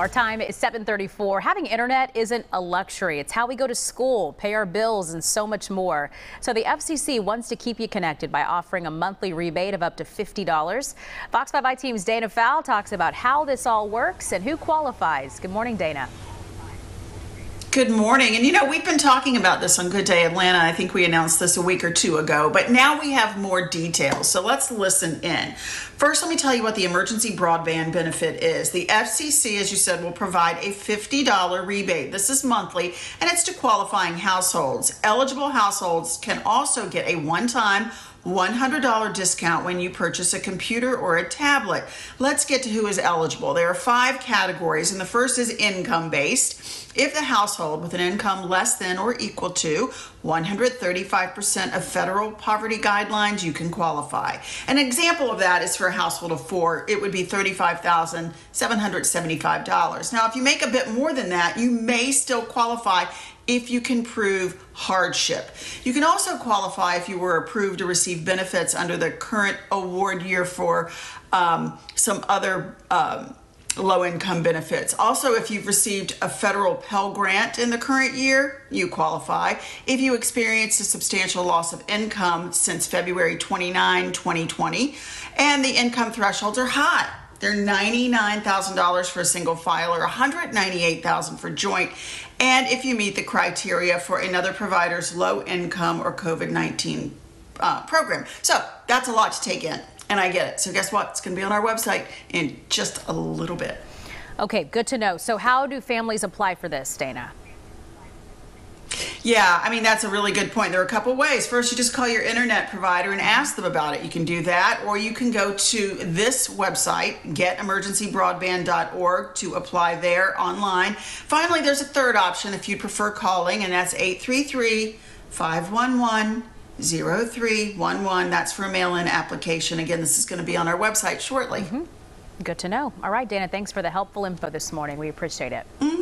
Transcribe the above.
Our time is 734. Having internet isn't a luxury. It's how we go to school, pay our bills, and so much more. So the FCC wants to keep you connected by offering a monthly rebate of up to $50. Fox 5 i-Team's Dana Fowle talks about how this all works and who qualifies. Good morning, Dana. Good morning. And you know, we've been talking about this on Good Day Atlanta. I think we announced this a week or two ago, but now we have more details. So let's listen in. First, let me tell you what the emergency broadband benefit is. The FCC, as you said, will provide a $50 rebate. This is monthly, and it's to qualifying households. Eligible households can also get a one time $100 discount when you purchase a computer or a tablet. Let's get to who is eligible. There are five categories, and the first is income based. If the household with an income less than or equal to 135% of federal poverty guidelines, you can qualify. An example of that is for a household of four, it would be $35,775. Now, if you make a bit more than that, you may still qualify if you can prove hardship. You can also qualify if you were approved to receive benefits under the current award year for um, some other. Um, low income benefits. Also, if you've received a federal Pell Grant in the current year, you qualify. If you experienced a substantial loss of income since February 29, 2020, and the income thresholds are high. They're $99,000 for a single filer, $198,000 for joint, and if you meet the criteria for another provider's low income or COVID 19 uh, program. So that's a lot to take in and I get it. So guess what? It's going to be on our website in just a little bit. Okay, good to know. So how do families apply for this, Dana? Yeah, I mean, that's a really good point. There are a couple ways. First, you just call your internet provider and ask them about it. You can do that, or you can go to this website, getemergencybroadband.org, to apply there online. Finally, there's a third option if you prefer calling, and that's 833 511 0311. That's for a mail in application. Again, this is going to be on our website shortly. Mm -hmm. Good to know. All right, Dana, thanks for the helpful info this morning. We appreciate it. Mm -hmm.